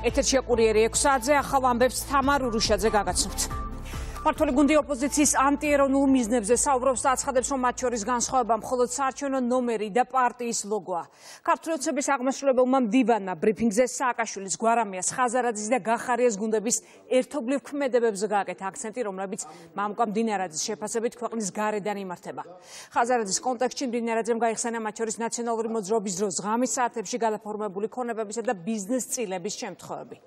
ეთერშია კურიერი 6 საათზე ახალ ამბებს თამარ ურუშაძე გაგაცნობთ. მართული გუნდი ოპოზიციის ანტიერონულ მიზნებზე საუბრობს და აცხადებს, რომ მათ შორის განსხვავება მხოლოდ საარჩევნო ნომერი და პარტიის ლოგოა. ქართულოცების აღმასრულებელმა მდივანმა ბრიფინგზე სააკაშვილის, გვარამიას, ხაზარაძის და გახარიას გუნდების ერთობლივ ქმედებებზე გააკეთა აქცენტი, რომლებიც მამუკა მდინარაძის შეფასებით ქვეყნის გარედან იმართება. ხაზარაძის კონტექსტში მდინარაძემ გაიხსენა მათ შორის ნაციონალური მოძრაობის დროს ღამის საათებში გადაფორმებული ქონებებისა და ბიზნეს წილების შემთხვევები.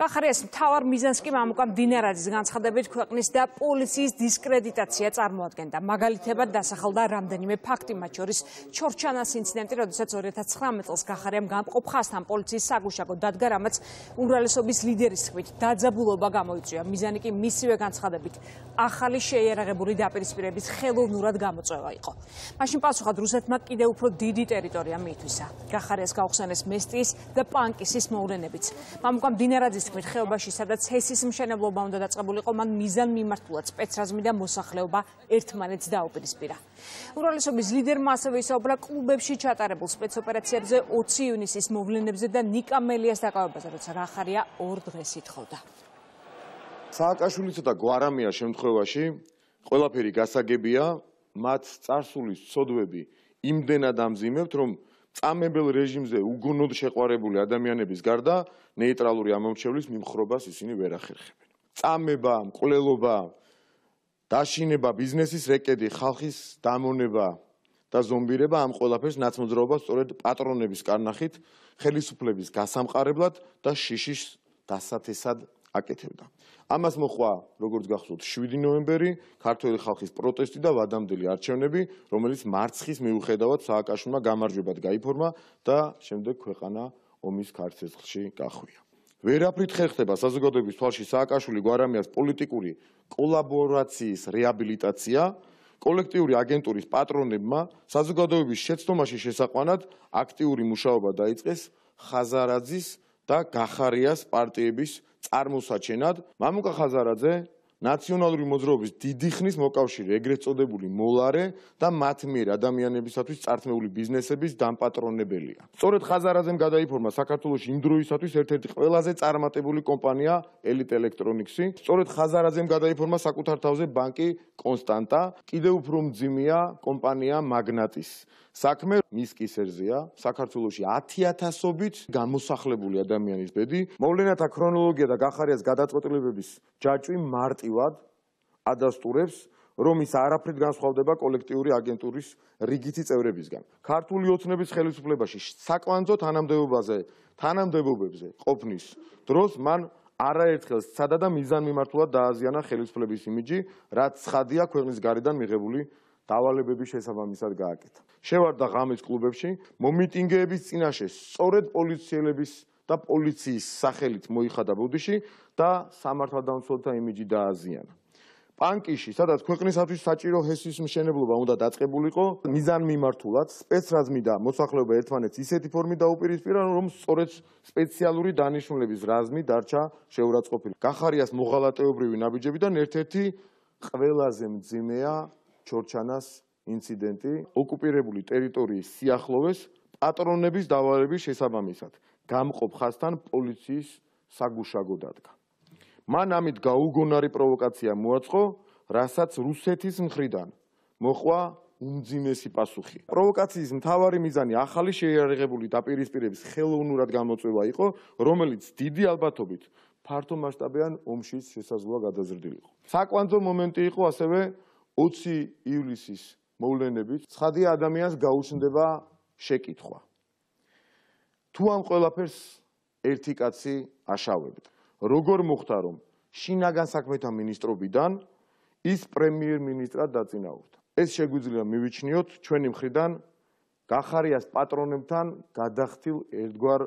კახარიას მთავარ მიზანს კი მამუკა მდინარაძის განცხადებით ქვეყნის და პოლიციის დისკრედიტაცია წარმოადგენდა. მაგალითებად დასახელდა რამდენიმე ფაქტი, მათ შორის ჩორჩანას ინციდენტი, როდესაც 2019 წელს კახარიამ გამყოფ ხასთან პოლიციის საგუშაგო დადგა, რამაც უმრავლესობის ლიდერის თქმით დაძაბულობა გამოიწვია. მიზანი კი მისივე განცხადებით ახალი შეიარაღებული დაპირისპირების ხელოვნურად გამოწვევა იყო. მაშინ პასუხად რუსეთმა კიდევ უფრო დიდი ტერიტორია მიითვისა. კახარიას გაუხსენეს მესტიის და პანკისის მოვლენებიც. მამუკა მდინარაძის თქმით, ხეობაში, სადაც ჰესის მშენებლობა უნდა დაწყებულიყო, მან მიზან მიმართულად სპეცრაზმი და მოსახლეობა ერთმანეთს დაუპირისპირა. ურალესობის ლიდერმა ასევე ისაუბრა კლუბებში ჩატარებულ სპეცოპერაციებზე 20 ივნისის მოვლენებზე და ნიკა მელიას დაკავებაზე, როცა რახარია ორ დღეს ითხოვდა. სააკაშვილისა და გვარამიას შემთხვევაში ყველაფერი გასაგებია, მათ წარსულის ცოდვები იმდენად ამძიმებთ, რომ წამებელ რეჟიმზე უგონოდ შეყვარებული ადამიანების გარდა ნეიტრალური ამომრჩევლის მიმხრობას ისინი ვერ ახერხებენ. წამება, მკვლელობა, დაშინება, ბიზნესის რეკედი, ხალხის დამონება და ზომბირება ამ ყველაფერს ნაცმოძრაობას სწორედ პატრონების კარნახით ხელისუფლების გასამყარებლად და შიშის დასათესად აკეთებდა. ამას მოხვა, როგორც გახსოვთ, 7 ნოემბერი, ქართული ხალხის პროტესტი და ვადამდელი არჩევნები, რომელიც მარცხის მიუხედავად სააკაშვილმა გამარჯვებად გაიფორმა და შემდეგ ქვეყანა ომის ქარცეცხლში გახვია. ვერაფრით ხერხდება საზოგადოების თვალში სააკაშვილი გვარამიას პოლიტიკური კოლაბორაციის რეაბილიტაცია, კოლექტიური აგენტურის პატრონებმა საზოგადოების შეცდომაში შესაყვანად აქტიური მუშაობა დაიწყეს ხაზარაძის და გახარიას პარტიების წარმოსაჩენად მამუკა ხაზარაძე ნაციონალური მოძრაობის დიდი ხნის მოკავშირე ეგრეთ წოდებული მოლარე და მათ მიერ ადამიანებისათვის წართმეული ბიზნესების დამპატრონებელია. სწორედ ხაზარაძემ გადაიფორმა საქართველოს იმ დროისათვის ერთ-ერთი ყველაზე წარმატებული კომპანია Elite Electronics-ი. სწორედ ხაზარაძემ გადაიფორმა საკუთარ თავზე ბანკი Constanta, კიდევ უფრო მძიმეა კომპანია Magnatis. საქმე მის კისერზეა. საქართველოში 10000ობით გამოსახლებული ადამიანის ბედი მოვლენათა ქრონოლოგია და გახარიას გადაწყვეტილებების ჯაჭვი მარტივად ადასტურებს რომ ის არაფრით განსხვავდება კოლექტიური აგენტურის რიგითი წევრებისგან. ქართული ოცნების ხელისუფლებაში საკვანძო თანამდებობაზე თანამდებობებზე ყოფნის დროს მან არაერთხელ სცადა და მიზან მიმართულად დააზიანა ხელისუფლების იმიჯი რაც ცხადია ქვეყნის გარედან მიღებული დავალებების შესაბამისად გააკეთა. შევარდა ღამის კლუბებში, მომიტინგეების წინაშე სწორედ პოლიციელების და პოლიციის სახელით მოიხადა ბუდიში და სამართალდამცველთა იმიჯი დააზიანა. პანკიში, სადაც ქვეყნისათვის საჭირო ჰესის მშენებლობა უნდა დაწყებულიყო, მიზან მიმართულად სპეცრაზმი და მოსახლეობა ერთმანეთს ისეთი ფორმით დაუპირისპირა, რომ სწორედ სპეციალური დანიშნულების რაზმი დარჩა შეურაცხყოფილი. გახარიას მოღალატეობრივი ნაბიჯებიდან ერთ-ერთი ყველაზე მძიმეა ჩორჩანას ინციდენტი ოკუპირებული ტერიტორიის სიახლოვეს პატრონების დავალების შესაბამისად გამყოფ ხასთან პოლიციის საგუშაგო დადგა. მან ამით გაუგონარი პროვოკაცია მოაწყო, რასაც რუსეთის მხრიდან მოხვა უმძიმესი პასუხი. პროვოკაციის მთავარი მიზანი ახალი შეიარაღებული დაპირისპირების ხელოვნურად გამოწვევა იყო, რომელიც დიდი ალბათობით ფართო მასშტაბიან ომში შესაძლოა გადაზრდილიყო. საკვანძო მომენტი იყო ასევე 20 ივლისის მოვლენებით ცხადია ადამიანს გაუჩნდება შეკითხვა. თუ ამ ყველაფერს ერთი კაცი აშავებდა, როგორ მოხდა რომ შინაგან საქმეთა მინისტრობიდან ის პრემიერ-მინისტრად დაწინაურდა? ეს შეგვიძლია მივიჩნიოთ ჩვენი მხრიდან გახარიას პატრონებთან გადახდილ ერთგვარ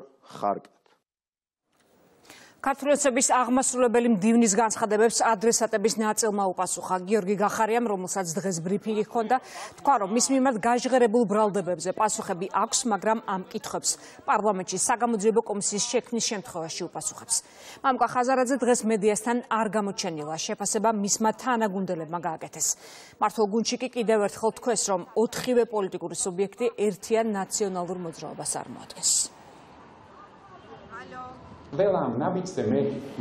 ხარკ. ქართულოცების აღმასრულებელი მდივნის განცხადებებს ადრესატების ნაწილმა უპასუხა გიორგი გახარიამ, რომელსაც დღეს ბრიფინგი ჰქონდა, თქვა რომ მის მიმართ გაჟღერებულ ბრალდებებზე პასუხები აქვს, მაგრამ ამ კითხვებს პარლამენტში საგამოძიებო კომისიის შექმნის შემთხვევაში უპასუხებს. მამუკა ხაზარაძე დღეს მედიასთან არ გამოჩენილა, შეფასება მისმა თანაგუნდელებმა გააკეთეს. მართლ გუნჩი კი კიდევ ერთხელ თქვეს, რომ ოთხივე პოლიტიკური სუბიექტი ერთიან ნაციონალურ მოძრაობას წარმოადგენს. ყველა ამ ნაბიჯზე მე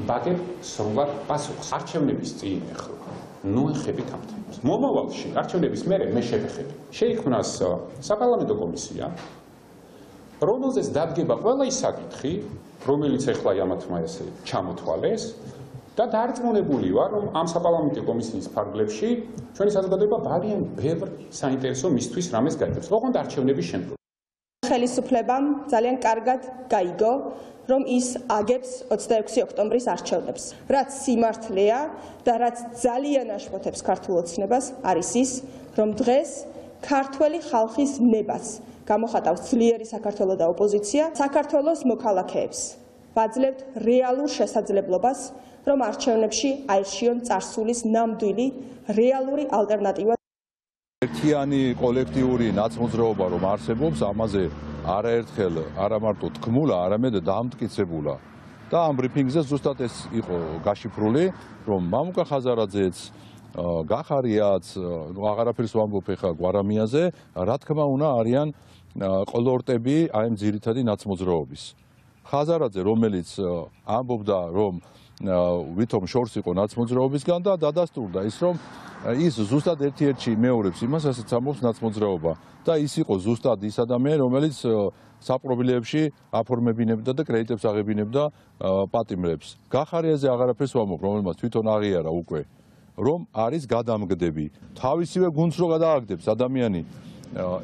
ბაგებ სრულად პასუხს. არჩევნების წინ ახლა ნუ ეხებით ამ თემას მომავალში არჩევნების მერე მე შევეხები. შეიქმნას საპარლამენტო კომისია რომელზეც დადგება ყველა ის საკითხი რომელიც ახლა ამათმა ესე ჩამოთვალეს და დარწმუნებული ვარ რომ ამ საპარლამენტო კომისიის ფარგლებში ჩვენი საზოგადოება ძალიან ბევრ საინტერესო მისთვის რამეს გაიგებს ოღონდ არჩევნების შემდგომ ხელისუფლებამ ძალიან კარგად გაიგო რომ ის აგებს 26 ოქტომბრის არჩევნებს. რაც სიმართლეა და რაც ძალიან აშფოთებს ქართულ ოცნებას არის ის რომ დღეს ქართველი ხალხის ნებას გამოხატავს ძლიერი საქართველოს და ოპოზიცია საქართველოს მოქალაქეებს. ვაძლევთ რეალურ შესაძლებლობას რომ არჩევნებში აირჩიონ წარსულის ნამდვილი რეალური ალტერნატივა ერთიანი კოლექტიური ნაცმოძრაობა რომ არსებობს ამაზე არაერთხელ არა მარტო თქმულა არამედ დამტკიცებულა. და ამ ბრიფინგზე ზუსტად ეს იყო გაშიფრული რომ მამუკა ხაზარაძეც გახარიაც ნუ აღარაფერს ვამბობ ხა გვარამიაზე რა თქმა უნდა არიან ყოლორტები აი ამ ძირითადი ნაცმოძრაობის ხაზარაძე რომელიც ამბობდა რომ ვითომ შორს იყო ნაცმოძრაობისგან და დადასტურდა ის რომ ის ზუსტად ერთ-ერთში მეორებს იმას ასაც ამბობს ნაცმოძრაობა და ის იყო ზუსტად ის ადამიანი რომელიც საპრობილეებში აფორმებინებდა და კრედიტებს აღებინებდა პატიმრებს. გახარიაზე აღარაფერს ვამბობ რომელმაც თვითონ აღიარა უკვე რომ არის გადამგდები. თავისივე გუნდს რო გადააგდებს ადამიანი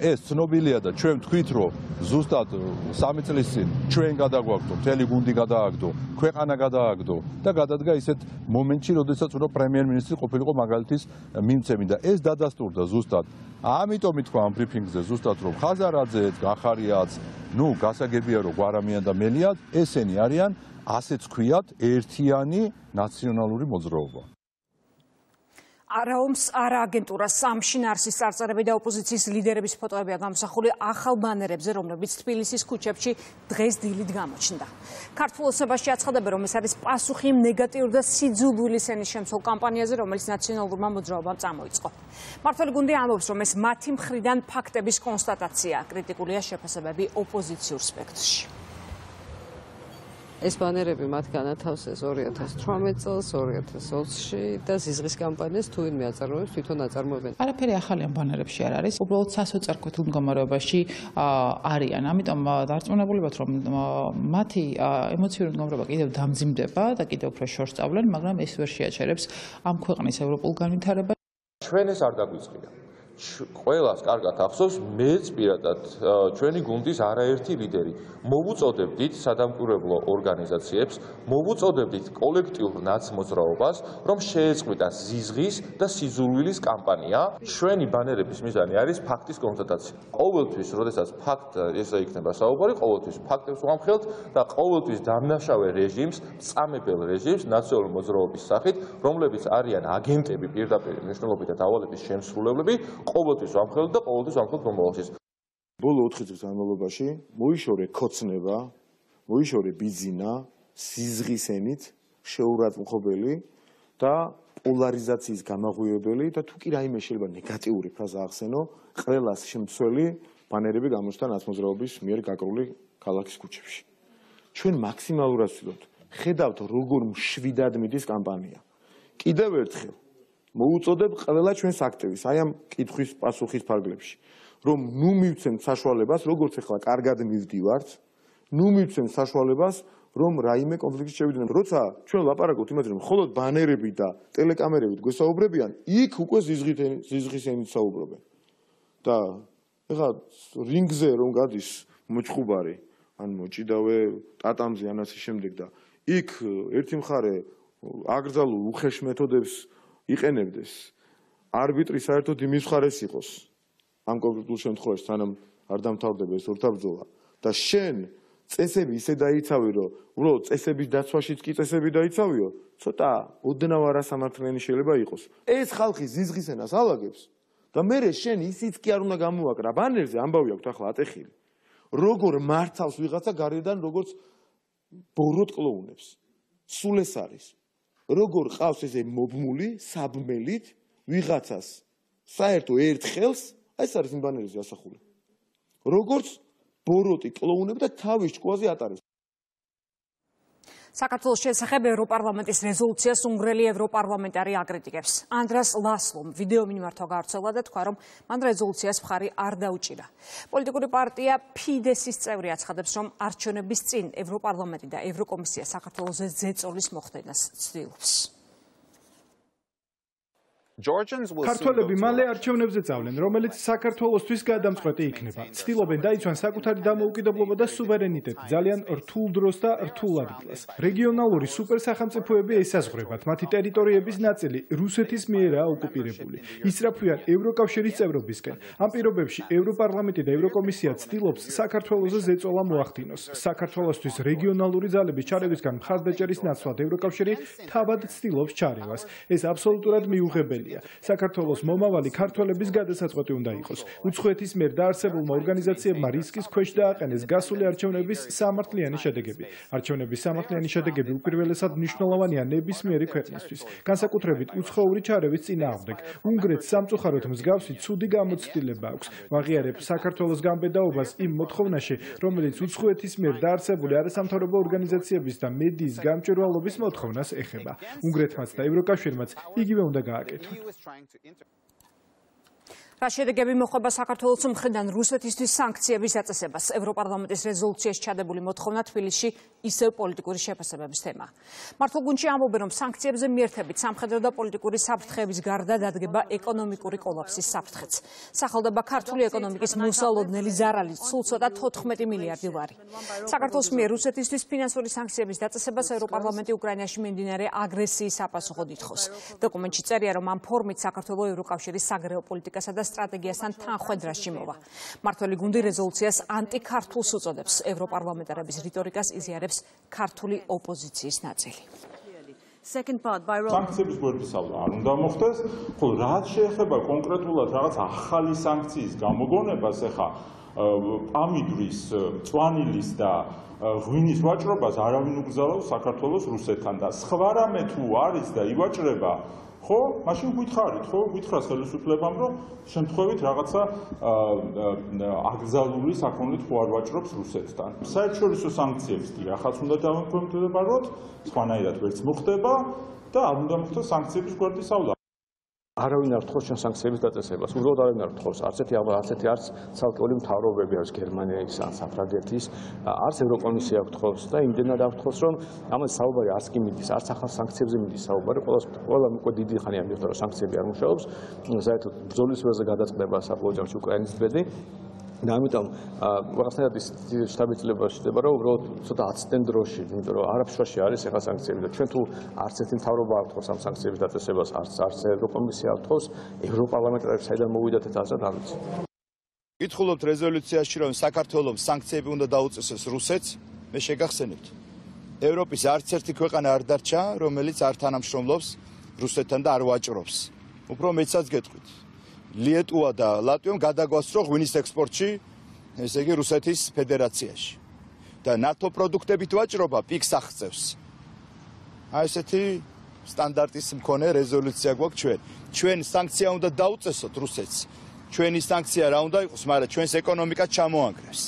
ეს ცნობილია და ჩვენ თქვით რომ ზუსტად სამი წლის წინ ჩვენ გადაგვაგდო, მთელი გუნდი გადააგდო, ქვეყანა გადააგდო და გადადგა ისეთ მომენტში, როდესაც უნდა პრემიერ-მინისტრი ყოფილიყო მაგალითის მიმცემი და ეს დადასტურდა ზუსტად. ამიტომ ითქვა ამ ბრიფინგზე ზუსტად რომ ხაზარაძეც, გახარიაც, ნუ გასაგებია რომ გვარამიან და მელია, ესენი არიან ასეც ქვიათ ერთიანი ნაციონალური მოძრაობა. არაომს არა აგენტურას სამშინარსის წარწერები და ოპოზიციის ლიდერების ფოტოებია გამოსახული ახალ ბანერებზე, რომლებიც თბილისის ქუჩებში დღეს დილით გამოჩნდა. ქართულ ოცნებაში აცხადებენ, რომ ეს არის პასუხი ნეგატიურ და სიძულვილი სენის შემცველ კამპანიაზე, რომელიც ნაციონალურმა მოძრაობამ წამოიწყო. მართველი გუნდი ამბობს, რომ ეს მათი მხრიდან ფაქტების კონსტატაცია, კრიტიკულია შეფასებები ოპოზიციურ სპექტრში. ეს ბანერები მათ განათავსეს 2018 წელს 2020-ში და ზიზღის კამპანიას თუ ვინმე აწარმოებს თვითონ აწარმოებენ. არაფერი ახალი ამ ბანერებში არ არის. უბრალოდ სასოწარკვეთილ მდგომარეობაში არიან. ამიტომ დარწმუნებული ვართ რომ მათი ემოციური მდგომარეობა კიდევ დამძიმდება და კიდევ უფრო შორს წავლენ, მაგრამ ეს ვერ შეაჩერებს ამ ქვეყნის ევროპულ განვითარებას. ჩვენ ეს არ დაგვიწყია. ყველას კარგად ახსოვს მეც პირადად ჩვენი გუნდის არაერთი ლიდერი. მოვუწოდებდით სადამკვირვებლო ორგანიზაციებს მოვუწოდებდით კოლექტიურ ნაცმოძრაობას რომ შეეწყვიტა ზიზღის და სიზულვილის კამპანია. ჩვენი ბანერების მიზანი არის ფაქტის კონსტატაცია ყოველთვის როდესაც ფაქტ ესე იქნება საუბარი ყოველთვის ფაქტებს ვამხელთ და ყოველთვის დამნაშავე რეჟიმს წამებელ რეჟიმს ნაციონალური მოძრაობის სახით რომლებიც არიან აგენტები პირდაპირ მნიშვნელობით და დავალების შემსრულებლები ყოველთვის ვამხელთ და ყოველთვის ვამხელთ მომავალში. ბოლო 4 წლის განმავლობაში მოიშორე ქოცნება, მოიშორე ბიზინა, სიზღისენით, შეურაცხმყოფელი და პოლარიზაციის გამაღვიებელი და თუ კი რაიმე შეიძლება ნეგატიური ფრაზა ახსენო, ყველას შემცველი ბანერები გამოჩნდა ნაცმოძრაობის მიერ გაკრული ქალაქის ქუჩებში. ჩვენ მაქსიმალურად ვცდილობთ ხედავთ როგორ მშვიდად მიდის კამპანია. კიდევ ერთხელ მოუწოდებ ყველა ჩვენს აქტივისტს აი ამ კითხვის პასუხის ფარგლებში. რომ ნუ მივცემ საშუალებას როგორც ახლა კარგად მივდივართ ნუ მივცემ საშუალებას რომ რაიმე კონფლიქტში შევიდნენ. როცა ჩვენ ლაპარაკობთ იმაზე რომ მხოლოდ ბანერები და ტელეკამერებით გვესაუბრებიან იქ უკვე ზიზღით ზიზღისენით საუბრობენ და ეხლა რინგზე რომ გადის მოჭხუბარი ან მოჭიდავე ტატამზე ან ასე შემდეგ და იქ ერთი მხარე აკრძალულ უხეშ მეთოდებს იყენებდეს. არბიტრი საერთოდ იმის ხარეს იყოს. ამ კონკრეტულ შემთხვევაში სანამ არ დამთავრდება ეს ორთაბრძოლა და შენ წესები ისე დაიცავი რომ უბრალოდ წესების დაცვაშიც კი წესები დაიცავიო ცოტა ოდნავ არასამართლიანი შეიძლება იყოს. ეს ხალხი ზიზღისენას ალაგებს. და მე შენ ისიც კი არ უნდა გამოაკრა. ბანერზე ამბავი აქვს ახლა ატეხილი. როგორ მართავს ვიღაცა გარედან როგორც ბოროტ კლოუნებს. სულ ეს არის როგორ ყავს ესე მობმული საბმელით ვიღაცას? საერთო ერთხელს ეს არის იმ ბანერზე ასახული როგორც ბოროტი კლოუნები და თავის ჭკუაზე ატარებს საქართველოს შესახებ ევროპარლამენტის რეზოლუციას უნგრელი ევროპარლამენტარი აკრიტიკებს. ანდრას ლასლომ ვიდეო მიმართვა გავრცელა და თქვა, რომ მან რეზოლუციას მხარი არ დაუჭირა. პოლიტიკური პარტია ფიდესის წევრი აცხადებს, რომ არჩევნების წინ ევროპარლამენტი და ევროკომისია საქართველოს ზეწოლის მოხდენას ცდილობს. ქართველები მალე არჩევნებზე წავლენ, რომელიც საქართველოსთვის გადამწყვეტი იქნება. ცდილობენ დაიცვან საკუთარი დამოუკიდებლობა და სუვერენიტეტი ძალიან რთულ დროს და რთულ ადგილას. რეგიონალური სუპერსახელმწიფოები ესაზღვრებათ, მათი ტერიტორიების ნაწილი რუსეთის მიერაა ოკუპირებული. ისრაფვიან ევროკავშირის წევრობისკენ. ამ პირობებში ევროპარლამენტი და ევროკომისია ცდილობს საქართველოს ზეწოლა მოახდინოს. საქართველოსთვის რეგიონალური ძალების ჩარევისგან მხარდაჭერის ნაცვლად ევროკავშირი თავად ცდილობს ჩარევას. ეს აბსოლუტურად მიუღებელია. შეუძლებელია. საქართველოს მომავალი ქართველების გადასაწყვეტი უნდა იყოს. უცხოეთის მიერ დაარსებულმა ორგანიზაციებმა რისკის ქვეშ დააყენეს გასული არჩევნების სამართლიანი შედეგები. არჩევნების სამართლიანი შედეგები უპირველესად მნიშვნელოვანია ნებისმიერი ქვეყნისთვის, განსაკუთრებით უცხოური ჩარევის წინააღმდეგ. უნგრეთს სამწუხაროდ მსგავსი ცუდი გამოცდილება აქვს. ვაღიარებ საქართველოს გამბედაობას იმ მოთხოვნაში, რომელიც უცხოეთის მიერ დაარსებული არასამთავრობო ორგანიზაციების და მედიის გამჭვირვალობის მოთხოვნას ეხება. უნგრეთმაც და ევროკავშირმაც იგივე უნდა გააკეთონ. He was trying to inter- რა შედეგები მოხდება საქართველოს მხრიდან რუსეთისთვის სანქციების დაწესებას ევროპარლამენტის რეზოლუციაში ჩადებული მოთხოვნა თბილისში ისევ პოლიტიკური შეფასებების თემა. მართლ გუნჩი ამბობენ რომ სანქციებზე მიერთებით სამხედრო და პოლიტიკური საფრთხეების გარდა დადგება ეკონომიკური კოლაფსის საფრთხეც. სახელდება ქართული ეკონომიკის მოსალოდნელი ზარალი სულ ცოტა 14 მილიარდი ლარი საქართველოს მიერ რუსეთისთვის ფინანსური სანქციების დაწესებას ევროპარლამენტი უკრაინაში მიმდინარე აგრესიის საპასუხოდ ითხოვს. დოკუმენტში წერია რომ ამ ფორმით საქართველოს ევროკავშირის საგარეო პოლიტიკასა და სტრატეგიასთან თანხვედრაში მოვა. მართველი გუნდი რეზოლუციას ანტიქართულს უწოდებს. ევროპარლამენტარების რიტორიკას იზიარებს ქართული ოპოზიციის ნაწილი. სანქციების გვერდისავლა არ უნდა მოხდეს, ხოლო რაც შეეხება კონკრეტულად რაღაც ახალი სანქციის გამოგონებას, ეხა პამიდრის, წვანილის და ღვინის ვაჭრობას არავინ უგზავნოს საქართველოს რუსეთთან და სხვა რამე თუ არის და ივაჭრება ხო? მაშინ გითხარით, ხო? გითხრას ხელისუფლებამ, რომ შემთხვევით რაღაცა აგზალური საქონლით ხო არ ვაჭრობს რუსეთთან. საერთაშორისო სანქციებს კი ახაც უნდა დავამკვიდროთ, სხვანაირად ვერც მოხდება და არ უნდა მოხდეს სანქციების გვერდისავლა. არავინ არ თხოვს ჩვენ სანქციების დაწესებას. უბრალოდ არავინ არ თხოვს. არც ერთი არც ერთი არც ცალკეული მთავრობები არის გერმანიის ან საფრანგეთის, არც ევროკომისია აღთხოვს და იმდენად აღთხოვს, რომ ამას საუბარი არც კი მიდის, არც ახალ სანქციებზე მიდის საუბარი. ყველა ყველა უკვე დიდი ხანია მიხვდა რომ სანქციები არ მუშაობს. საერთოდ ბრძოლის ველზე გადაწყდება საბოლოო ჯამში უკრაინის ბედი. და ამიტომ რაღაცნაირად ის სტაბილიზება შეიძლება რომ უბრალოდ ცოტა აცდენ დროში, იმიტომ რომ არაფშვაში არის ახლა სანქციები და ჩვენ თუ არც ერთი მთავრობა არ თხოვს ამ სანქციების დაწესებას, არც არც ევროკომისია არ თხოვს, ევროპარლამენტარები საიდან მოვიდათ ეს აზრად არ ვიცი. კითხულობთ რეზოლუციაში რომ საქართველოს სანქციები უნდა დაუწესოს რუსეთს, მე შეგახსენებთ. ევროპის არც ერთი ქვეყანა არ დარჩა, რომელიც არ თანამშრომლობს რუსეთთან და არ ვაჭრობს. უფრო მეცაც გეტყვით. ლიეტუა და ლატვიამ გადაგვასწრო ღვინის ექსპორტში, ესე იგი რუსეთის ფედერაციაში. და ნატო პროდუქტებით ვაჭრობა პიქს აღწევს. აი ესეთი სტანდარტის მქონე რეზოლუცია გვაქვს ჩვენ. ჩვენ სანქცია უნდა დაუწესოთ რუსეთს. ჩვენი სანქცია რა უნდა იყოს, მაგრამ ჩვენს ეკონომიკა ჩამოანგრევს.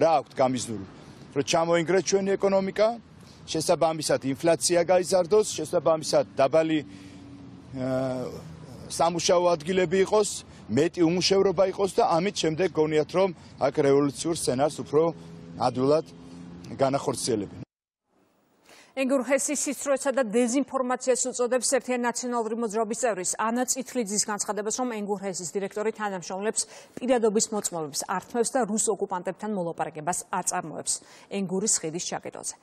რა აქვს გამიზნული? რომ ჩამოინგრეს ჩვენი ეკონომიკა, შესაბამისად ინფლაცია გაიზარდოს, შესაბამისად დაბალი აა სამუშაო ადგილები იყოს, მეტი უმუშევრობა იყოს და ამით შემდეგ გონიათ რომ აქ რევოლუციურ სცენარს უფრო ადვილად განახორციელებენ. ენგურჰესი სიცრუესა და დეზინფორმაციას უწოდებს ერთიან ნაციონალური მოძრაობის წევრის ანა წითლიძის განცხადებას, რომ ენგურჰესის დირექტორი თანამშრომლებს პირადობის მოწმობებს ართმევს და რუს ოკუპანტებთან მოლაპარაკებას აწარმოებს ენგურის ხიდის ჩაკეტოზე.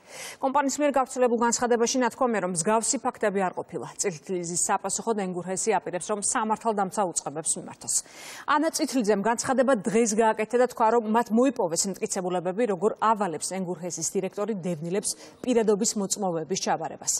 კომპანიის მიერ გავრცელებულ განცხადებაში ნათქვამია, რომ მსგავსი ფაქტები არ ყოფილა. წითლიძის საპასუხოდ ენგურჰესი აპირებს, რომ სამართალდამცა უწყებებს მიმართოს. ანა წითლიძემ განცხადება დღეს გააკეთა და თქვა, რომ მათ მოიპოვეს მტკიცებულებები, როგორ ავალებს ენგურჰესის დირექტორი დევნილებს პირადობის მოწმობებს მოწმობების ჩაბარებას.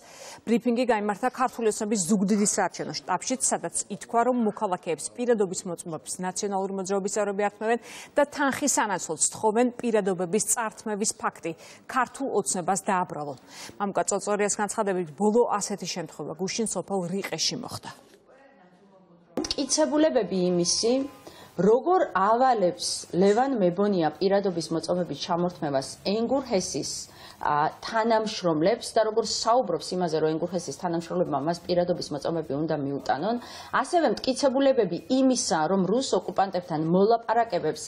ბრიფინგი გამართა ქართული ოცნების ზუგდიდის საარჩევნო შტაბში, სადაც ითქვა, რომ მოქალაქეებს პირადობის მოწმობებს ნაციონალური მოძრაობის წევრები ართმევენ და თანხის ანაცვლოდ თხოვენ პირადობების წართმევის ფაქტი ქართულ ოცნებას დააბრალონ. მამუკა წოწორიას განცხადებით, ბოლო ასეთი შემთხვევა გუშინ სოფელ რიყეში მოხდა. მტკიცებულებები იმისი როგორ ავალებს ლევან მებონია პირადობის მოწმობის ჩამორთმევას ენგურ ჰესის თანამშრომლებს და როგორ საუბრობს იმაზე, რომ ენგურჰესის თანამშრომლებმა მას პირადობის მოწმობები უნდა მიუტანონ, ასევე მტკიცებულებები იმისა, რომ რუს ოკუპანტებთან მოლაპარაკებებს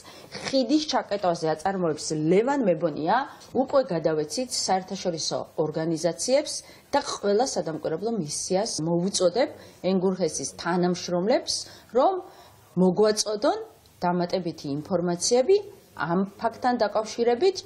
ხიდის ჩაკეტვაზე აწარმოებს ლევან მებონია, უკვე გადავეცით საერთაშორისო ორგანიზაციებს და ყველა სადამკვირვებლო მისიას მოუწოდებ ენგურჰესის თანამშრომლებს, რომ მოგვაწოდონ დამატებითი ინფორმაციები ამ ფაქტთან დაკავშირებით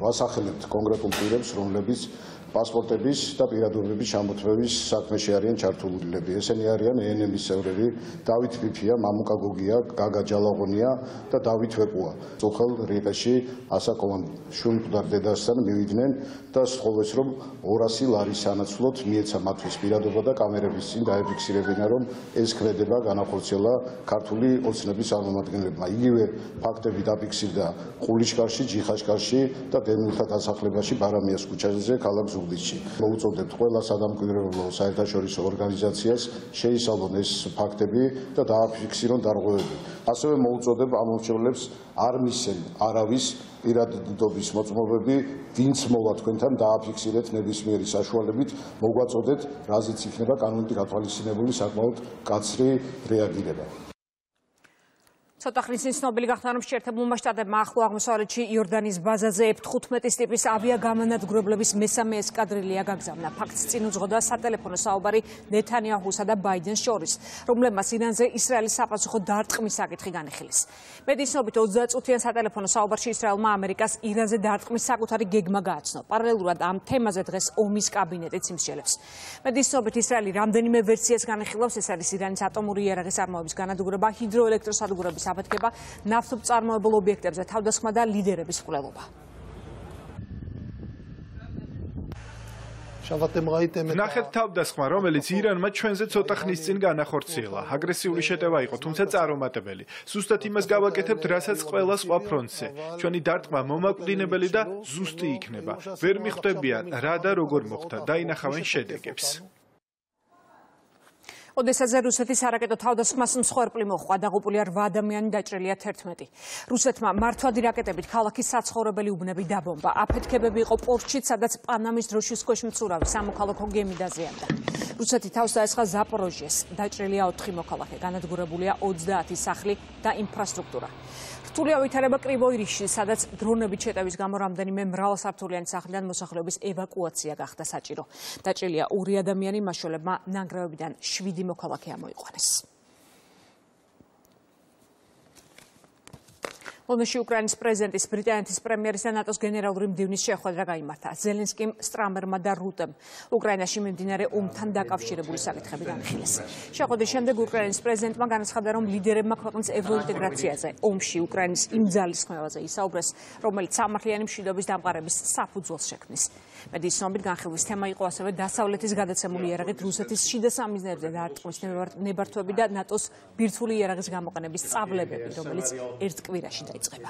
ვასახელებთ კონკრეტულ პირებს, რომლებიც პასპორტების და პირადობების ჩამოთმევის საქმეში არიან ჩართულები. ესენი არიან ENM-ის წევრები: დავით ფიფია, მამუკა გოგია, გაგა ჯალაღონია და დავით ვეპუა. ზოხელ რიყეში ასაკოვან შუნტარ დედასთან მივიდნენ და სწხოვეს რომ 200 ლარის სანაცვლოდ მიეცა მათთვის პირადობა და კამერების წინ დაეფიქსირებინა რომ ეს ქმედება განახორციელა ქართული ოცნების წარმომადგენლებმა. იგივე ფაქტები დაფიქსირდა ყულიშკარში, ჯიხაშკარში და დენილთა დასახლებაში ბარამიას ქუჩაზე ქალაქ ზუგდიდში. მოუწოდებთ ყველა სადამკვირვებლო საერთაშორისო ორგანიზაციას შეისალონ ეს ფაქტები და დააფიქსირონ დარღვევები. ასევე მოუწოდებ ამომრჩევლებს არ მისცენ არავის პირადობის მოწმობები, ვინც მოვა თქვენთან დააფიქსირეთ ნებისმიერი საშუალებით, მოგვაწოდეთ, რაზეც იქნება კანონით გათვალისწინებული საკმაოდ კაცრი რეაგირება. ცოტა ხნის ცნობილი გახდა რომ შეერთებულმა შტატებმა ახლო აღმოსავლეთში იორდანის ბაზაზე F-15 ტიპის ავიაგამანადგურებლების მესამე ესკადრილია გაგზავნა. ფაქტს წინ უძღოდა სატელეფონო საუბარი ნეთანიაჰუსა და ბაიდენს შორის, რომლებმაც ირანზე ისრაელის საპასუხო დარტყმის საკითხი განიხილეს. მედიცინობით 30 წუთიან სატელეფონო საუბარში ისრაელმა ამერიკას ირანზე დარტყმის საკუთარი გეგმა გააცნო. პარალელურად ამ თემაზე დღეს ომის კაბინეტი ციმსჯელებს. მედიცინობით ისრაელი რამდენიმე ვერსიას განიხილავს, ეს არის ირანის ატომური იარაღის წარმოების განადგურება, ჰიდროელექტროსადგურების აფეთქება ნავთობწარმოებულ ობიექტებზე თავდასხმა და ლიდერების კვლელობა. ნახეთ თავდასხმა, რომელიც ირანმა ჩვენზე ცოტა ხნის წინ განახორციელა. აგრესიული შეტევა იყო, თუმცა წარუმატებელი. ზუსტად იმას გავაკეთებთ, რასაც ყველა სხვა ფრონტზე. ჩვენი დარტყმა მომაკვდინებელი და ზუსტი იქნება. ვერ მიხვდებიან რა და როგორ მოხდა. დაინახავენ შედეგებს. ოდესაზე რუსეთის არაკეტო თავდასხმას მსხვერპლი მოხდა დაღუპულია 8 ადამიანი დაჭრილია 11. რუსეთმა მართვადი რაკეტებით ქალაქის საცხოვრებელი უბნები დაბომბა. აფეთქებები იყო პორტშიც, სადაც პანამის დროშის ქვეშ მცურავი სამოქალაქო გემი დაზიანდა. რუსეთი თავს დაესხა ზაპოროჟიეს. დაჭრილია 4 მოქალაქე, განადგურებულია 30 სახლი და ინფრასტრუქტურა. რთულია ვითარება კრივოირიში, სადაც დრონებით შეტევის გამო რამდენიმე მრავალსართულიანი სახლიდან მოსახლეობის ევაკუაცია გახდა საჭირო. დაჭრილია ორი ადამიანი, მასშოლებმა ნანგრევებიდან 7 მოქალაქე ამოიყვანეს. ლონდონში უკრაინის პრეზიდენტის ბრიტანეთის პრემიერის და ნატოს გენერალური მდივნის შეხვედრა გამართა. ზელენსკიმ, სტრამერმა და რუტემ უკრაინაში მიმდინარე ომთან დაკავშირებული საკითხები განხილეს. შეხვედრის შემდეგ უკრაინის პრეზიდენტმა განაცხადა, რომ ლიდერებმა ქვეყნის ევროინტეგრაციაზე, ომში უკრაინის იმ ძალის ხმევაზე ისაუბრეს, რომელიც სამართლიანი მშვიდობის დამყარების საფუძველს შექმნის. მედიის ცნობით განხილვის თემა იყო ასევე დასავლეთის გადაცემული იარაღით რუსეთის შიდა სამიზნეებზე დარტყმის ნებართვები და ნატოს ბირთვული იარაღის გამოყენების სწავლებები, რომელიც ერთ კვირაში დაიწყება.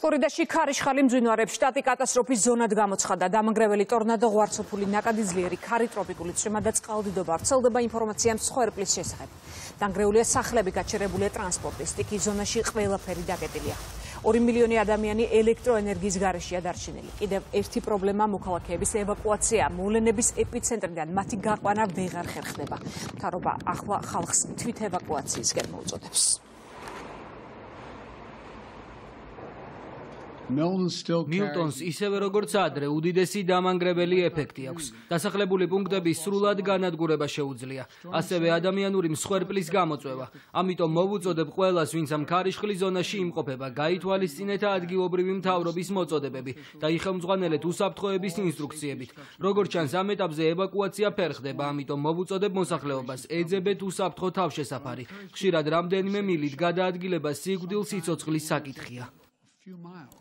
ფლორიდაში ქარიშხალი მძვინვარებს შტატი კატასტროფის ზონად გამოცხადა. დამანგრეველი ტორნადო ღვარცოფული ნაკადი ძლიერი ქარი ტროპიკული წვიმა და წყალდიდობა ვრცელდება ინფორმაცია მსხვერპლის შესახებ. დანგრეულია სახლები, გაჩერებულია ტრანსპორტი, სტიქის ზონაში ყველაფერი დაკეტილია. 2 მილიონი ადამიანი ელექტროენერგიის გარეშეა დარჩენილი. კიდევ ერთი პრობლემა მოქალაქეების ევაკუაცია. მოვლენების ეპიცენტრიდან მათი გაყვანა ვეღარ ხერხდება. თარობა ახლა ხალხს თვით ევაკუაციისკენ მოუწოდებს. ნიუტონს ისევე როგორც ადრე უდიდესი დამანგრებელი ეფექტი აქვს. დასახლებული პუნქტების სრულად განადგურება შეუძლია, ასევე ადამიანური მსხვერპლის გამოწვევა. ამიტომ მოვუწოდებ ყველას, ვინც ამ ქარიშხლის ზონაში იმყოფება, გაითვალისწინეთ ადგილობრივი მთავრობის მოწოდებები და იხელმძღვანელეთ უსაფრთხოების ინსტრუქციებით. როგორც ჩანს, ამ ეტაპზე ევაკუაცია ფერხდება, ამიტომ მოვუწოდებ მოსახლეობას, ეძებეთ უსაფრთხო თავშესაფარი. ხშირად რამდენიმე მილით გადაადგილება სიკვდილ სიცოცხლის საკითხია. few miles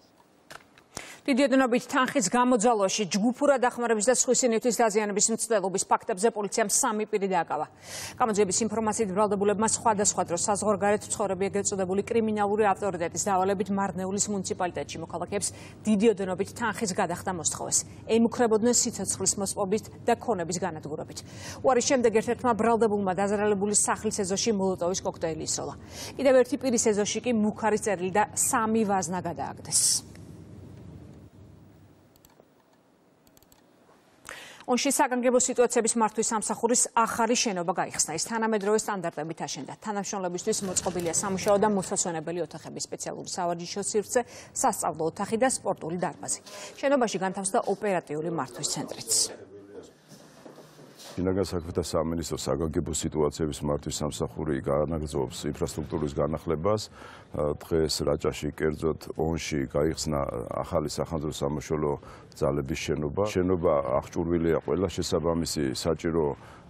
დიდი ოდენობით თანხის გამოძალვაში ჯგუფურა დახმარების და სხვისი ნივთის დაზიანების მცდელობის ფაქტებზე პოლიციამ სამი პირი დააკავა. გამოძიების ინფორმაციით ბრალდებულებმა სხვადასხვა დროს საზღვარგარეთ ცხოვრები ეგრეთ წოდებული კრიმინალური ავტორიტეტის დავალებით მარნეულის მუნიციპალიტეტში მოქალაქეებს დიდი ოდენობით თანხის გადახდა მოსთხოვეს. ემუქრებოდნენ სიცოცხლის მოსპობით და ქონების განადგურებით. უარის შემდეგ ერთ-ერთმა ბრალდებულმა დაზარალებული სახლის ეზოში მოლოტოვის კოქტეილი ისროლა. კიდევ ერთი პირის ეზოში კი მუქარის წერილი და სამი ვაზნა გადააგდეს. ონში საგანგებო სიტუაციების მართვის სამსახურის ახალი შენობა გაიხსნა. ის თანამედროვე სტანდარტებით აშენდა. თანამშრომლებისთვის მოწყობილია სამუშაო და მოსასვენებელი ოთახები, სპეციალური სავარჯიშო სივრცე, სასწავლო ოთახი და სპორტული დარბაზი. შენობაში განთავსდა ოპერატიული მართვის ცენტრიც. შინაგან საქმეთა სამინისტროს საგანგებო სიტუაციების მართვის სამსახური განაგზობს ინფრასტრუქტურის განახლებას. დღეს რაჭაში კერძოდ ონში გაიხსნა ახალი სახანძრო სამაშველო ძალების შენობა. შენობა აღჭურვილია ყველა შესაბამისი საჭირო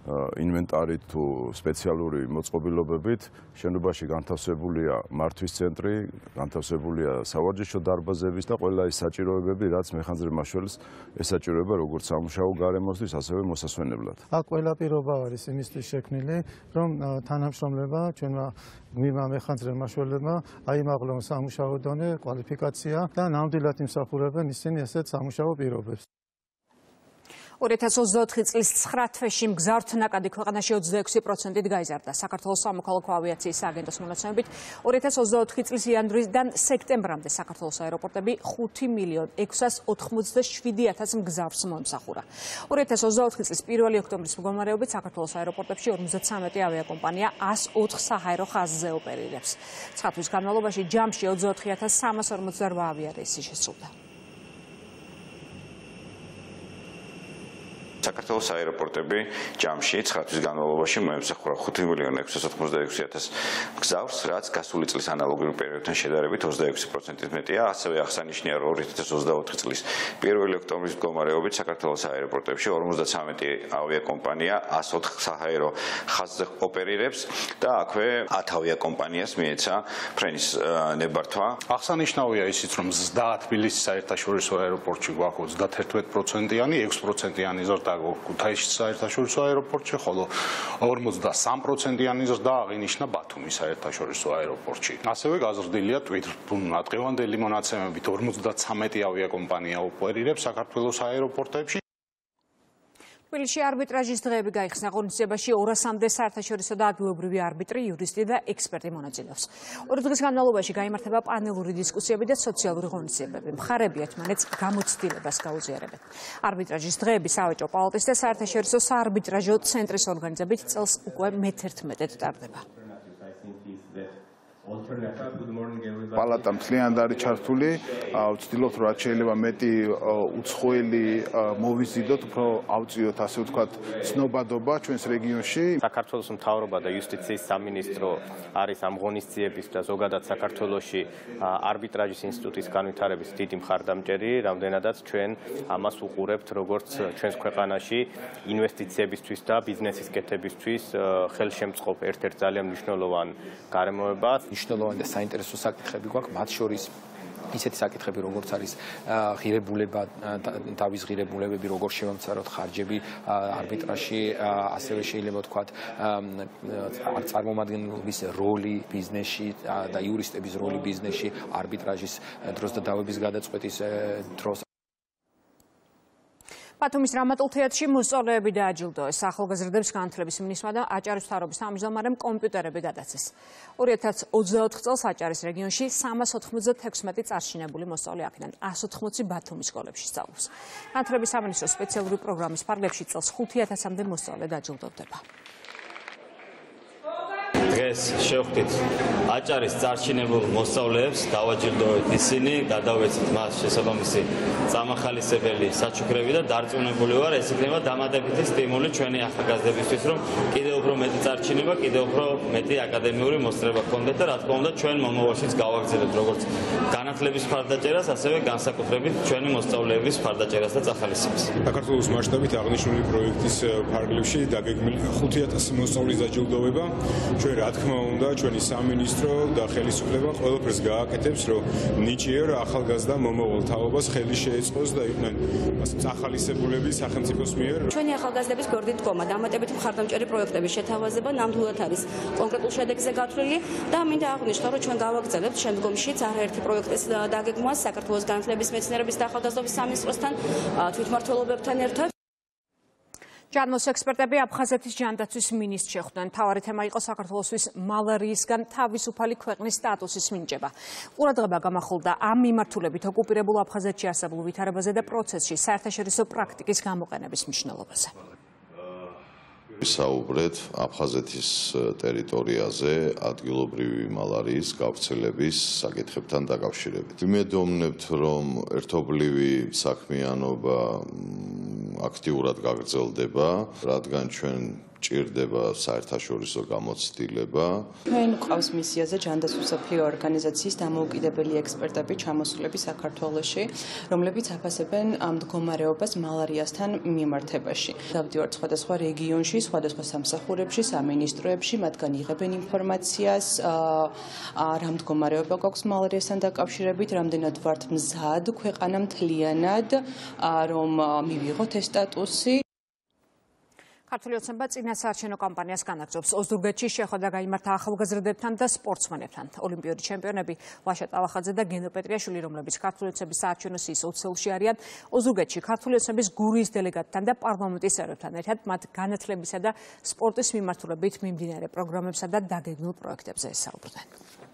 ინვენტარით თუ სპეციალური მოწყობილობებით შენობაში განთავსებულია მართვის ცენტრი, განთავსებულია სავარჯიშო დარბაზების და ყველა ის საჭიროებები, რაც მეხანძრე მაშველს ესაჭიროება როგორც სამუშაო გარემოსთვის, ასევე მოსასვენებლად. აქ ყველა პირობა არის იმისთვის შექმნილი, რომ თანამშრომლება ჩვენმა გმირმა მეხანძრე მაშველებმა აიმაღლონ სამუშაო დონე, კვალიფიკაცია და ნამდვილად იმსახურებენ ისინი ესეთ სამუშაო პირობებს. 2024 წლის 9 თვეში მგზავრთნაკადი ქვეყანაში 26%-ით გაიზარდა. საქართველოს სამოქალაქო ავიაციის სააგენტოს მონაცემებით 2024 წლის იანვრიდან სექტემბრამდე საქართველოს აეროპორტები 5 მილიონ 687000 მგზავრს მომსახურა. 2024 წლის 1 ოქტომბრის მდგომარეობით საქართველოს აეროპორტებში 53 ავიაკომპანია 104 საჰაერო ხაზზე ოპერირებს. ცხათვის განმავლობაში ჯამში 24348 ავიარეისი შესრულდა. საქართველოს აეროპორტები ჯამში 9 თვის განმავლობაში მოემსახურა 5 მილიონი 686.000 გზავრს, რაც გასული წლის ანალოგიური პერიოდთან შედარებით 26%-ით მეტია. ასევე აღსანიშნია, რომ 2024 წლის 1 ოქტომბრის მდგომარეობით საქართველოს აეროპორტებში 53 ავიაკომპანია 104 საჰაერო ხაზზე ოპერირებს და აქვე 10 ავიაკომპანიას მიეცა ფრენის ნებართვა. აღსანიშნავია ისიც, რომ 30 თბილისის საერთაშორისო აეროპორტში გვაქვს 31%-იანი, 6%-იანი ზრდა და ქუთაისის საერთაშორისო აეროპორტში, ხოლო 53%-იანი ზრდა აღინიშნა ბათუმის საერთაშორისო აეროპორტში. ასევე გაზრდილია ტვირთბუნ-ატყევანდელი მონაცემებით 53 ავიაკომპანია ოპერირებს საქართველოს აეროპორტებში. თბილისში არბიტრაჟის დღეები გაიხსნა ღონისძიებაში 200-მდე საერთაშორისო და ადგილობრივი არბიტრი, იურისტი და ექსპერტი მონაწილეობს. ორი დღის განმავლობაში გამართება პანელური დისკუსიები და სოციალური ღონისძიებები. მხარეები ერთმანეთს გამოცდილებას გაუზიარებენ. არბიტრაჟის დღეები სავაჭრო პალატის და საერთაშორისო საარბიტრაჟო ცენტრის ორგანიზებით წელს უკვე მე-11-ად ტარდება. მთლიანად არის ჩართული. ვცდილობთ რომ რაც შეიძლება მეტი უცხოელი მოვიზიდოთ, უფრო ავწიოთ ასე ვთქვათ ცნობადობა ჩვენს რეგიონში. საქართველოს მთავრობა და იუსტიციის სამინისტრო არის ამ ღონისძიების და ზოგადად საქართველოსში არბიტრაჟის ინსტიტუტის განვითარების დიდი მხარდამჭერი, რამდენადაც ჩვენ ამას უყურებთ როგორც ჩვენს ქვეყანაში ინვესტიციებისთვის და ბიზნესის კეთებისთვის ხელშემწყობ ერთ-ერთ ძალიან მნიშვნელოვან გარემოებას. მნიშვნელოვანი და საინტერესო საკითხები გვაქვს, მათ შორის ისეთი საკითხები როგორც არის ღირებულება დავის ღირებულებები როგორ შევამცაროთ ხარჯები არბიტრაჟში ასევე შეიძლება ვთქვათ წარმომადგენლობის როლი ბიზნესში და იურისტების როლი ბიზნესში არბიტრაჟის დროს და დავების გადაწყვეტის დროს ბათუმის დრამატულ თეატრში მოსწავლეები დააჯილდოეს. ახალგაზრდებს განათლების მინისტრმა და აჭარის მთავრობის თავმჯდომარემ კომპიუტერები გადაცეს. 2024 წელს აჭარის რეგიონში 396 წარჩინებული მოსწავლე აქედან 180 ბათუმის სკოლებში სწავლობს. განათლების სამინისტროს სპეციალური პროგრამის ფარგლებში წელს 5000-მდე მოსწავლე დაჯილდოვდება. დღეს შევხვდით აჭარის წარჩინებულ მოსწავლეებს, დავაჯილდოვეთ ისინი, გადავეცით მას შესაბამისი წამახალისებელი საჩუქრები და დარწმუნებული ვარ, ეს იქნება დამატებითი სტიმული ჩვენი ახალგაზრდებისთვის, რომ კიდევ უფრო მეტი წარჩინება, კიდევ უფრო მეტი აკადემიური მოსწრება გქონდეთ და რა თქმა უნდა ჩვენ მომავალშიც გავაგრძელებთ როგორც განათლების ფარდაჭერას, ასევე განსაკუთრებით ჩვენი მოსწავლეების ფარდაჭერას და წახალისებას. საქართველოს მასშტაბით აღნიშნული პროექტის ფარგლებში დაგეგმილი 5000 მოსწავლის დაჯილდოვება ჩვენ რა თქმა უნდა ჩვენი სამინისტრო და ხელისუფლება ყველაფერს გააკეთებს რომ ნიჭიერ ახალგაზრდა მომავალ თაობას ხელი შეეწყოს და იყვნენ ახალისებულები სახელმწიფოს მიერ. ჩვენი ახალგაზრდების გორდით დგომა დამატებით მხარდამჭერი პროექტების შეთავაზება ნამდვილად არის კონკრეტულ შედეგზე გათვლილი და მინდა აღვნიშნო რომ ჩვენ გავაგრძელებთ შემდგომშიც არაერთი პროექტის დაგეგმვას საქართველოს განათლების მეცნიერების და ახალგაზრდობის სამინისტროსთან თვითმმართველობებთან ერთად ჯანმოს ექსპერტები აფხაზეთის ჯანდაცვის მინისტრს შეხვდნენ. თავარი თემა იყო საქართველოსთვის მალარიისგან თავისუფალი ქვეყნის სტატუსის მინიჭება. ყურადღება გამახვილდა ამ მიმართულებით ოკუპირებულ აფხაზეთში არსებულ ვითარებაზე და პროცესში საერთაშორისო პრაქტიკის გამოყენების მნიშვნელობაზე. ვისაუბრეთ აფხაზეთის ტერიტორიაზე ადგილობრივი მალარიის გავრცელების საკითხებთან დაკავშირებით. ვიმედოვნებთ, რომ ერთობლივი საქმიანობა აქტიურად გაგრძელდება, რადგან ჩვენ ჭირდება საერთაშორისო გამოცდილება. ჩვენ ყავს მისიაზე ჯანდაცვისოფლიო ორგანიზაციის დამოუკიდებელი ექსპერტები ჩამოსულები საქართველოში, რომლებიც აფასებენ ამ მდგომარეობას მალარიასთან მიმართებაში. დავდივართ სხვადასხვა რეგიონში, სხვადასხვა სამსახურებში, სამინისტროებში, მათგან იღებენ ინფორმაციას, აა რა მდგომარეობა გვაქვს მალარიასთან დაკავშირებით, რამდენად ვართ მზად ქვეყანა მთლიანად, რომ მივიღოთ ეს სტატუსი. ქართული ოცნება წინასაარჩევნო კამპანიას განაგრძობს. ოზურგეთში შეხვედრა გაიმართა ახალგაზრდებთან და სპორტსმენებთან. ოლიმპიური ჩემპიონები ვაშა ტალახაძე და გენო პეტრიაშვილი, რომლებიც ქართული ოცნების საარჩევნო სიის ოცეულში არიან, ოზურგეთში ქართული ოცნების გურიის დელეგატთან და პარლამენტის წევრებთან ერთად მათ განათლებისა და სპორტის მიმართულებით მიმდინარე პროგრამებსა და დაგეგმილ პროექტებზე ესაუბრნენ.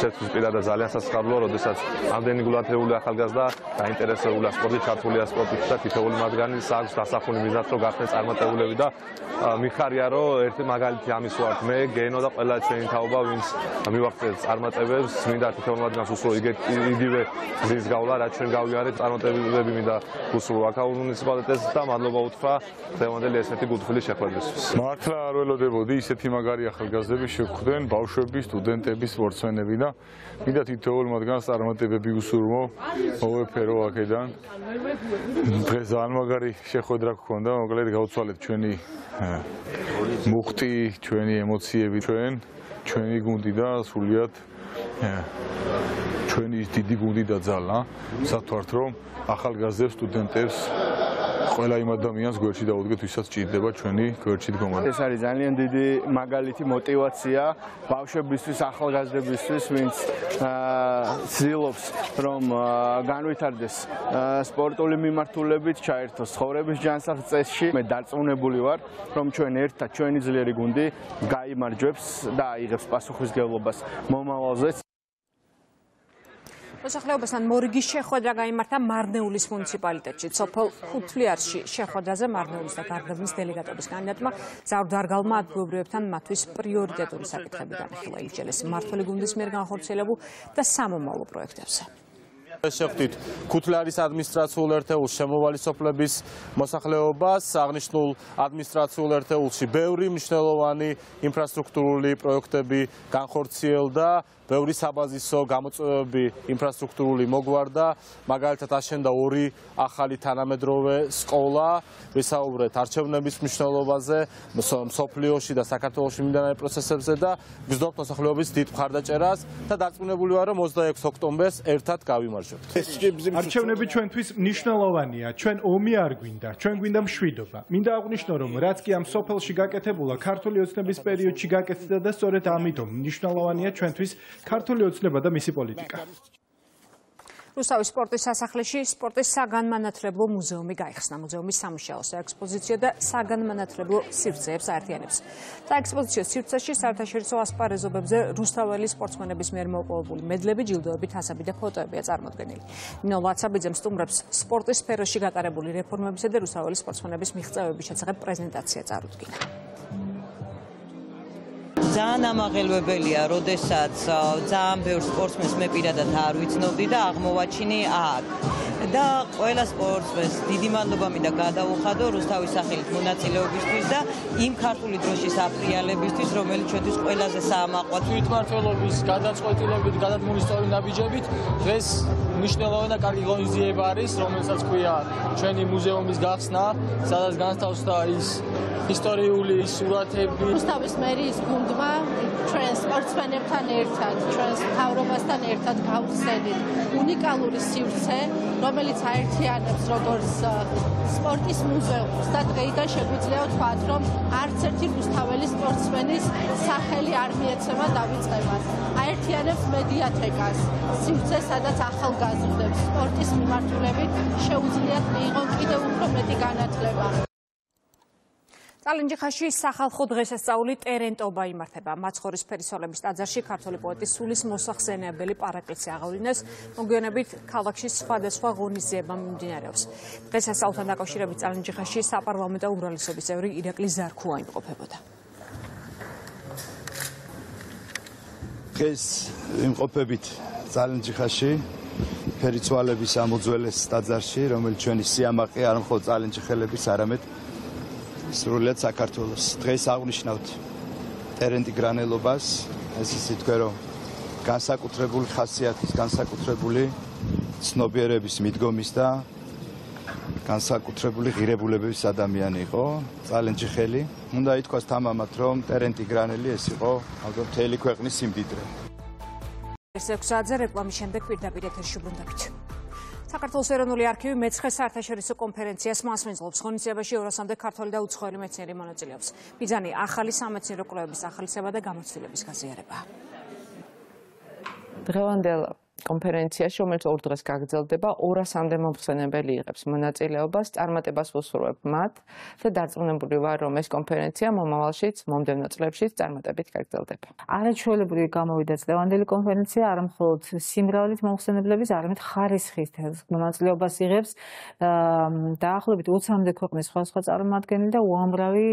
შეთვის პირადად ძალიან სასწავლო, როდესაც ამდენი გულათეული ახალგაზრდა დაინტერესებულია სპორტით, ქართულია სპორტით და თითოეული მათგანი საქვს დასახული მიზნად რომ გახდნენ წარმატებულები და მიხარია რომ ერთი მაგალითი ამის ვართ მე, გენო და ყველა ჩვენი თაობა, ვინც მივახცეთ წარმატებებს, მინდა თითოეული მათგანს უსრო იგივე გზის გავლა, რაც ჩვენ გავიარეთ წარმატებულები მინდა უსრო აქაურ მუნიციპალიტეტს და მადლობა უთხრა დღევანდელი ესეთი გულთბილი შეხვედრისთვის. მართლა არ ველოდებოდი ისეთი მაგარი ახალგაზრდები შეხვდნენ ბავშვები, სტუდენტები, სპორტსმენები და მინდა თითოეულ მათგანს წარმატებები უსურმო მოვეფერო აქედან. დღეს ძალიან მაგარი შეხვედრა გქონდა მოკლედ გავცვალეთ ჩვენი მუხტი ჩვენი ემოციები ჩვენ ჩვენი გუნდი და სულიად ჩვენი დიდი გუნდი და ძალა. სათვალთ რომ ახალგაზრდებს სტუდენტებს ყველა იმ ადამიანს გვერდში დავუდგეთ, ვისაც ჭირდება ჩვენი გვერდში დგომა. ეს არის ძალიან დიდი მაგალითი мотивация ბავშვებისთვის, ახალგაზრდებისთვის, ვინც ცდილობს რომ განვითარდეს სპორტული მიმართულებით, ჩაერთოს ცხოვრების ჯანსაღ წესში. მე დარწმუნებული ვარ, რომ ჩვენ ერთად ჩვენი ძლიერი გუნდი გაიმარჯვებს და აიღებს პასუხისგებლობას მომავალზეც. მოსახლეობასთან მორიგის შეხვედრა გამართა მარნეულის მუნიციპალიტეტში. სოფელ ხუთლიარში შეხვედრაზე მარნეულის და გარდაბნის დელეგატების კანდიდატმა ზარდარგალმა ადგილობრივებთან მათთვის პრიორიტეტული საკითხები განიხილა. იჯელეს მართული გუნდის მიერ განხორციელებულ და სამომავლო პროექტებზე. შეხვდით ქუთლარის ადმინისტრაციულ ერთეულს შემოვალი სოფლების მოსახლეობას აღნიშნულ ადმინისტრაციულ ერთეულში ბევრი მნიშვნელოვანი ინფრასტრუქტურული პროექტები განხორციელდა. ბევრი საბაზისო გამოწვევები ინფრასტრუქტურული მოგვარდა. მაგალითად აშენდა ორი ახალი თანამედროვე სკოლა ვისაუბრეთ არჩევნების მნიშვნელობაზე სოფლიოში და საქართველოში მიმდინარე პროცესებზე და გზნობთ მოსახლეობის დიდ მხარდაჭერას. და დარწმუნებული ვარ რომ 26 ოქტომბერს ერთად გავიმარჯვებთ არჩევნები ჩვენთვის მნიშვნელოვანია. ჩვენ ომი არ გვინდა. ჩვენ გვინდა მშვიდობა. მინდა აღვნიშნო რომ რაც კი ამ სოფელში გაკეთებულა ქართული ოცნების პერიოდში გაკეთდა და სწორედ ამიტომ მნიშვნელოვანია ჩვენთვის ქართული ოცნება და მისი პოლიტიკა. რუსთავის სპორტის სასახლეში სპორტის საგანმანათლებლო მუზეუმი გაიხსნა. მუზეუმის სამუშაოს ექსპოზიცია და საგანმანათლებლო სივრცეებს აერთიანებს. და ექსპოზიციო სივრცეში საერთაშორისო ასპარეზობებზე რუსთაველი სპორტსმენების მიერ მოპოვებული მედლები, ჯილდოები, თასები და ფოტოებია წარმოდგენილი. ნინო ლაცაბიძემ სტუმრებს სპორტის სფეროში გატარებული რეფორმებისა და რუსთაველი სპორტსმენების მიღწევების შესახებ პრეზენტაცია წარუდგინა. ძალიან ამაღელვებელია, როდესაც ძალიან ბევრ სპორტსმენს მე პირადად არ ვიცნობდი და აღმოვაჩინე აქ. და ყველა სპორტსმენს დიდი მადლობა მინდა გადაუხადო რუსთავის სახელით მონაწილეობისთვის და იმ ქართული დროშის აფრიალებისთვის, რომელიც ჩვენთვის ყველაზე საამაყოა თვითმართველობის გადაწყვეტილებით, გადადგმული სწორი ნაბიჯებით დღეს მნიშვნელოვანი და კარგი ღონისძიება არის, რომელსაც ქვია ჩვენი მუზეუმის გახსნა, სადაც განსთავსდა ის ისტორიული სურათები. რუსთავის მერიის გუნდმა ჩვენ სპორტსმენებთან ერთად, ჩვენს მთავრობასთან ერთად გავხსენით უნიკალური სივრცე, რომელიც აერთიანებს როგორც სპორტის მუზეუმს და დღეიდან შეგვიძლია ვთქვათ, რომ არც ერთი რუსთაველი სპორტსმენის სახელი არ მიეცემა დავიწყებას. აერთიანებს მედიათეკას, სივრცე, სადაც ახალგაზრდებს სპორტის მიმართულებით შეუძლიათ მიიღონ კიდევ უფრო მეტი განათლება. წალენჯიხაში სახალხო დღესასწაული ტერენტობა იმართება. მაცხოვრის ფერისოლების ტაძარში ქართული პოეტის სულის მოსახსენებელი პარაკლისი აღავლინეს. მოგვიანებით ქალაქში სხვადასხვა ღონისძიება მიმდინარეობს. დღესასწაულთან დაკავშირებით წალენჯიხაში საპარლამენტო უმრავლესობის წევრი ირაკლი ზარქუა იმყოფებოდა. დღეს იმყოფებით წალენჯიხაში ფერიცვალების ამოძველეს ტაძარში, რომელიც ჩვენი სიამაყე არ მხოლოდ წალენჯიხელების, არამედ სრულად საქართველოს დღეს აღნიშნავთ ტერენტი გრანელობას. ეს ისე თქვენ რომ განსაკუთრებული ხასიათის განსაკუთრებული ცნობიერების მიდგომის და განსაკუთრებული ღირებულებების ადამიანი იყო. წალენჯი ხელი უნდა ითქვას თამამად რომ ტერენტი გრანელი ეს იყო ალბათ მთელი ქვეყნის სიმდიდრე. ეს 6 საათზე რეკლამის შემდეგ პირდაპირ ეთერში ბრუნდებით საქართველოს ეროვნული არქივი მეცხრე საერთაშორისო კონფერენციას მასპინძლობს. ღონისძიებაში ევროსამდე ქართველი და უცხოელი მეცნიერი მონაწილეობს. ბიძანი ახალი სამეცნიერო კვლევების ახალისება და გამოცდილების გაზიარება. დღევანდელ კონფერენციაში, რომელიც ორ დღეს გაგრძელდება, 200-მდე მომხსენებელი იღებს მონაწილეობას, წარმატებას ვუსურვებ მათ და დარწმუნებული ვარ, რომ ეს კონფერენცია მომავალშიც, მომდევნო წლებშიც წარმატებით გაგრძელდება. არაჩვეულებრივი გამოვიდა დღევანდელი კონფერენცია, არა მხოლოდ სიმრავლით მომხსენებლების, არამედ ხარისხით მონაწილეობას იღებს დაახლოებით 20-მდე ქვეყნის სხვადასხვა წარმომადგენელი და უამრავი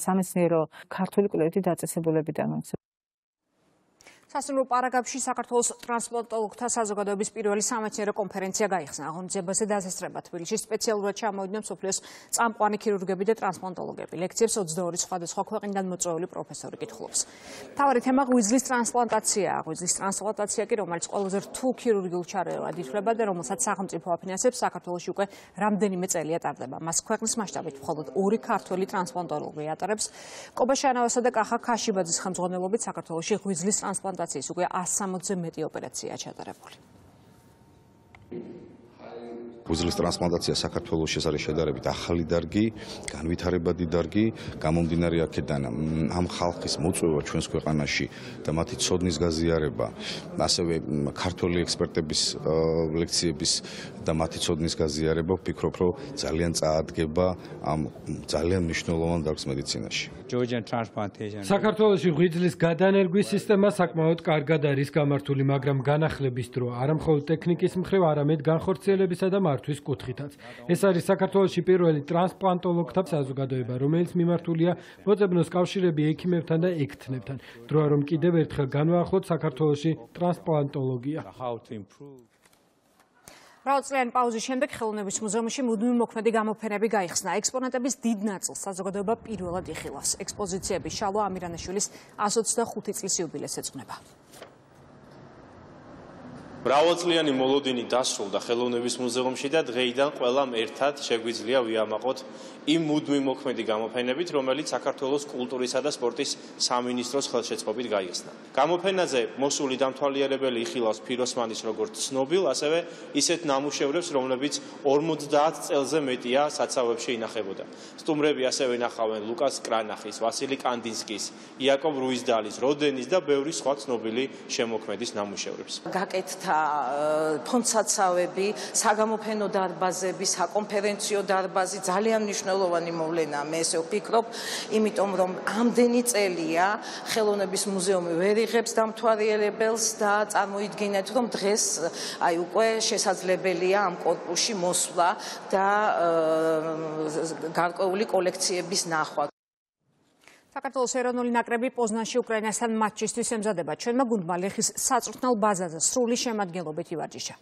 სამეცნიერო ქართული კვლევითი დაწესებულებიდან. სასულიერო პარაგრაფში საქართველოს ტრანსპლანტოლოგთა საზოგადოების პირველი სამეცნიერო კონფერენცია გაიხსნა. აღონიზებაზე დასასწრება თბილისში სპეციალურად ჩამოვიდნენ სოფლიოს წამყვანი ქირურგები და ტრანსპლანტოლოგები. ლექციებს 22 სხვადასხვა ქვეყნიდან მოწვეული პროფესორი კითხულობს. თავარი თემა ღვიძლის ტრანსპლანტაციაა. ღვიძლის ტრანსპლანტაცია კი რომელიც ყველაზე რთულ ქირურგიულ ჩარეულად ითვლება და რომელსაც სახელმწიფო აფინანსებს საქართველოში უკვე რამდენიმე წელია ტარდება. მას ქვეყნის მასშტაბით მხოლოდ ორი ქართველი ტრანსპლანტოლოგი ატარებს. კობაშანავასა და კახა ქაშიბაძის ხელმძღვანელობით საქართველოში ღვიძლის ტრანსპლანტაცია ოპერაციის უკვე 160-ზე მეტი ოპერაციაა ჩატარებული. გუზლის ტრანსპლანტაცია საქართველოს ეს არის შედარებით ახალი დარგი, განვითარებადი დარგი, გამომდინარე აქედან ამ ხალხის მოწვევა ჩვენს ქვეყანაში და მათი ცოდნის გაზიარება, ასევე ქართული ექსპერტების ლექციების და მათი ცოდნის გაზიარება, ვფიქრობ, რომ ძალიან წაადგება ამ ძალიან მნიშვნელოვან დარგს მედიცინაში. საქართველოსი ღვიძლის გადანერგვის სისტემა საკმაოდ კარგად არის გამართული, მაგრამ განახლების დრო არა მხოლოდ ტექნიკის მხრივ, არამედ განხორციელებისა და მართვის კუთხითაც. ეს არის საქართველოსი პირველი ტრანსპლანტოლოგთა საზოგადოება, რომელიც მიმართულია მოწებნოს კავშირები ექიმებთან და ექთნებთან. დროა რომ კიდევ ერთხელ განვაახლოთ საქართველოსი ტრანსპლანტოლოგია. რაოცლიანი პაუზის შემდეგ ხელოვნების მუზეუმში მუდმივი მოქმედი გამოფენები გაიხსნა. ექსპონატების დიდ ნაწილს საზოგადოება პირველად იხილავს. ექსპოზიციები შალვა ამირანაშვილის 125 წლის იუბილეს ეძღვნება. მრავალწლიანი მოლოდინი დასრულდა ხელოვნების მუზეუმში და დღეიდან ყველამ ერთად შეგვიძლია ვიამაყოთ იმ მუდმივ მოქმედი გამოფენებით, რომელიც საქართველოს კულტურისა და სპორტის სამინისტროს ხელშეწყობით გაიხსნა. გამოფენაზე მოსული დამთვალიერებელი იხილავს ფიროსმანის როგორც ცნობილ, ასევე ისეთ ნამუშევრებს, რომლებიც 50 წელზე მეტია საცავებში ინახებოდა. სტუმრები ასევე ნახავენ ლუკას კრანახის, ვასილი კანდინსკის, იაკობ რუიზდალის, როდენის და ბევრი სხვა ცნობილი შემოქმედის ნამუშევრებს. გაკეთდა ფონდსაცავები, საგამოფენო დარბაზები, საკონფერენციო დარბაზი ძალიან მნიშვნელოვანი მოვლენაა, მე ესე ვფიქრობ, იმიტომ რომ ამდენი წელია ხელოვნების მუზეუმი ვერ იღებს დამთვალიერებელს და წარმოიდგინეთ, რომ დღეს აი უკვე შესაძლებელია ამ კორპუსში მოსვლა და გარკვეული კოლექციების ნახვა. საქართველოს ეროვნული ნაკრები პოზნანში უკრაინასთან მატჩისთვის ემზადება. ჩვენმა გუნდმა ლეხის საწვრთნელ ბაზაზე სრული შემადგენლობით ივარჯიშა.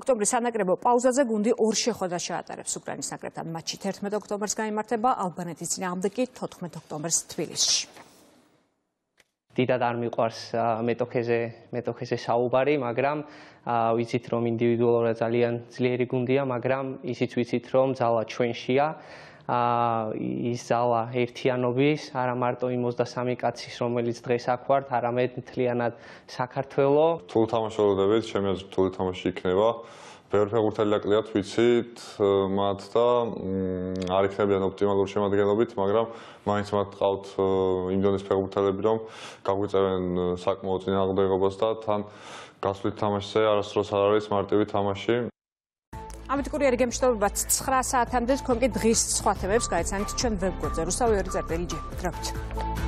ოქტომბრის სანაკრებო პაუზაზე გუნდი ორ შეხვედრას ჩაატარებს უკრაინის ნაკრებთან. მატჩი 11 ოქტომბერს გამართება ალბანეთის წინააღმდეგ კი 14 ოქტომბერს თბილისში. დიდად არ მიყვარს მეტოქეზე მეტოქეზე საუბარი, მაგრამ ვიცით რომ ინდივიდუალურად ძალიან ძლიერი გუნდია, მაგრამ ისიც ვიცით რომ ძალა ჩვენშია. აა ის ზალა ერთიანობის, არა მარტო იმ 23 კაცის, რომელიც დღეს აქ ვართ, არამედ მთლიანად საქართველოს. თულ თამაშობდებით, ჩემი აზრით თული თამაში იქნება. ბევრი ფეხბურთელი აკლიათ, ვიცით მათ და არ იქნებიან ოპტიმალური შემადგენლობით, მაგრამ მაინც მათ ყავთ იმ დონის ფეხბურთელები, რომ გაგვიწევენ საკმაოდ წინააღმდეგობას და თან გასვლით თამაშზე არასდროს არ არის მარტივი თამაში. ამით კურიერი გემშვიდობებათ 9 საათამდე კი დღის სხვა თემებს გაიცანით ჩვენ ვებგვერდზე რუსთავი 2.jp. გრაფით.